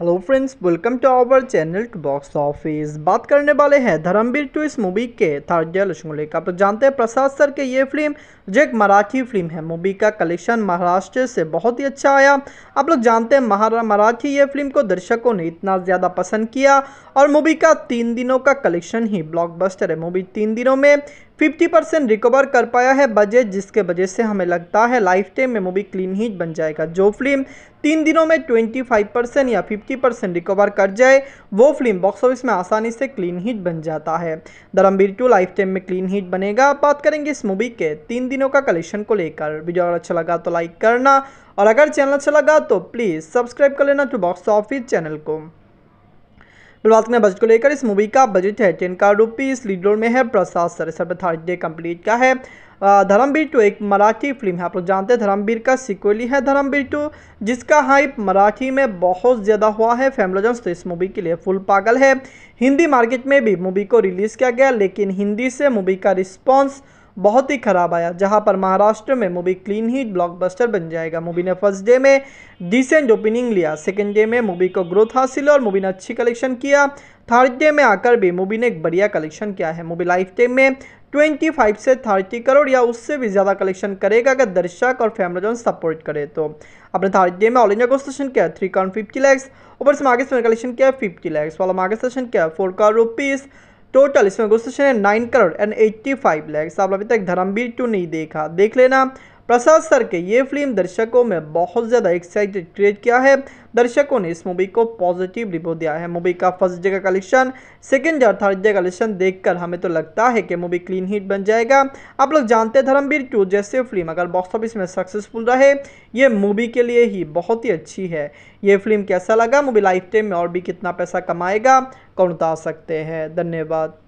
Hello friends welcome to our channel to box office बात करने वाले हैं धर्मवीर टू इस मूवी के थर्ड डे लक्ष्मण आप लोग जानते हैं प्रसाद सर के ये फ़िल्म जो एक मराठी फ़िल्म है। मूवी का कलेक्शन महाराष्ट्र से बहुत ही अच्छा आया। आप लोग जानते हैं महारा, मराठी ये फ़िल्म को दर्शकों ने इतना ज़्यादा पसंद किया। और मूवी का तीन दिनों का कलेक्शन ही ब्लॉकबस्टर है। मूवी तीन दिनों में 50 परसेंट रिकवर कर पाया है बजट जिसके वजह से हमें लगता है लाइफ टाइम में मूवी क्लीन हिट बन जाएगा। जो फ़िल्म तीन दिनों में 25 परसेंट या 50 परसेंट रिकवर कर जाए, वो फ़िल्म बॉक्स ऑफ़िस में आसानी से क्लीन हिट बन जाता है। धर्मवीर टू लाइफ टाइम में क्लीन हिट बनेगा। बात करेंगे इस मूवी के तीन दिनों का कलेक्शन को लेकर। वीडियो अगर अच्छा लगा तो लाइक करना और अगर चैनल अच्छा लगा तो प्लीज़ सब्सक्राइब कर लेना टू बॉक्स ऑफ़िस चैनल को। बात करें बजट को लेकर इस मूवी का बजट है ten crore rupees lead role में है प्रसाद सर थर्ड डे का है। धर्मवीर टू एक मराठी फ़िल्म है, आप लोग जानते हैं धर्मवीर का सिक्वली है धर्मवीर टू, जिसका हाइप मराठी में बहुत ज़्यादा हुआ है। फैमिलोजन्स तो इस मूवी के लिए फुल पागल है। हिंदी मार्केट में भी मूवी को रिलीज़ किया गया, लेकिन हिंदी से मूवी का रिस्पॉन्स बहुत ही खराब आया, जहाँ पर महाराष्ट्र में मूवी क्लीन ही ब्लॉकबस्टर बन जाएगा। मूवी ने फ़र्स्ट डे में डिसेंट ओपनिंग लिया सेकेंड डे में मूवी को ग्रोथ हासिल और मूवी ने अच्छी कलेक्शन किया। थर्ड डे में आकर भी मूवी ने एक बढ़िया कलेक्शन किया है। मूवी लाइफ टाइम में 25 से 30 करोड़ या उससे भी ज़्यादा कलेक्शन करेगा अगर दर्शक और फैमिली सपोर्ट करे तो। अपने थर्ड डे में ऑल इंडिया को सेशन किया थ्री करोड़ फिफ्टी लैक्स ऊपर से आगे कलेक्शन किया फिफ्टी लैक्स वाला आगे सेशन किया फोर करोड़ रुपीज़ टोटल इसमें गुस्सेशन है nine crore and eighty five lakhs आप अभी तक धर्मवीर टू नहीं देखा? देख लेना। प्रसाद सर के ये फ़िल्म दर्शकों में बहुत ज़्यादा एक्साइटेड क्रिएट किया है। दर्शकों ने इस मूवी को पॉजिटिव रिव्यू दिया है। मूवी का फ़र्स्ट डे का कलेक्शन सेकेंड और थर्ड डे कलेक्शन देखकर हमें तो लगता है कि मूवी क्लीन हिट बन जाएगा। आप लोग जानते हैं धर्मवीर टू जैसे फ़िल्म अगर बॉक्स ऑफ़िस में सक्सेसफुल रहे, ये मूवी के लिए ही बहुत ही अच्छी है। ये फ़िल्म कैसा लगा? मूवी लाइफ टाइम में और भी कितना पैसा कमाएगा? कौन बता सकते हैं। धन्यवाद।